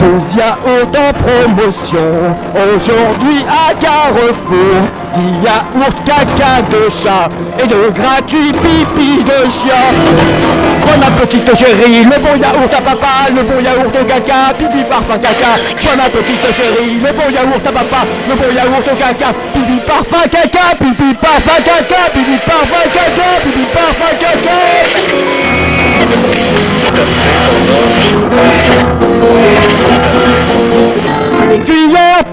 12 yaourts en promotion, aujourd'hui à Carrefour. 10 yaourts caca de chat et de gratuit pipi de chien. Bonne ma petite chérie, le bon yaourt à papa, le bon yaourt au caca, pipi parfum caca. Bonne ma petite chérie, le bon yaourt à papa, le bon yaourt au caca, pipi parfum caca, pipi parfum caca, pipi parfum caca, pipi parfum caca.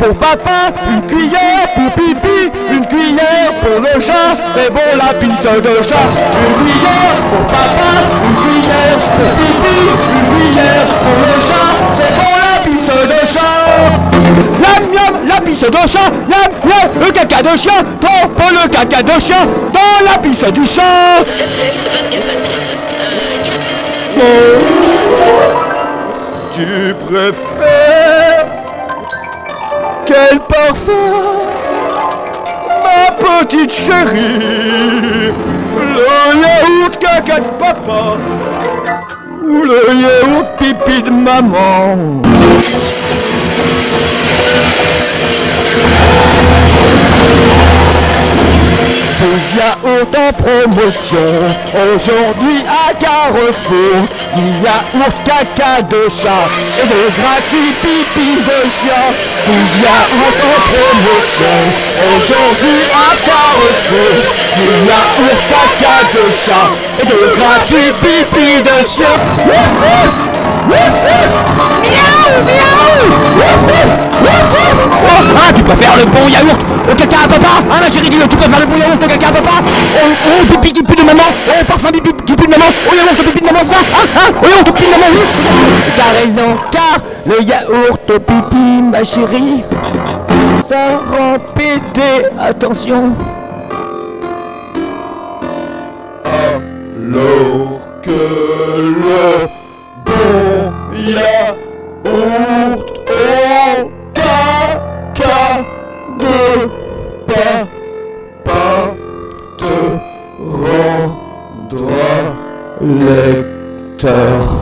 Pour papa, une cuillère pour pipi, une cuillère pour le chat, c'est bon la pisse de chat. Une cuillère pour papa, une cuillère pour pipi, une cuillère pour le chat, c'est bon la pisse de chat. Miam, la pisse de chat, miam, le caca de chien, trompe le caca de chien dans la pisse du chat. Tu préfères quel parfum Ma petite chérie. Le yaourt caca de papa Ou le yaourt pipi de maman. Deux yaourts en promotion Aujourd'hui à Carrefour 10 yaourts caca de chat Et de gratuit pipi de chien 12 yaourts en promotion. Aujourd'hui à Carrefour 10 yaourts caca de chat Et de gratuit pipi de chien Wouf wouf Miaou miaou. Wouf peux faire le bon yaourt au caca à papa. Hein ma chérie, dis-le, tu peux faire le bon yaourt au caca à papa. Oh, oh pipi qui pue de maman. Oh, parfum pipi qui pue de maman. Oh, yaourt pipi de maman, ça Hein, hein. Oh, yaourt pipi de maman, oui. T'as raison, car le yaourt au pipi, ma chérie Ça rend péter, attention. Alors que le bon yaourt ne pas, pas te rendre lecteur.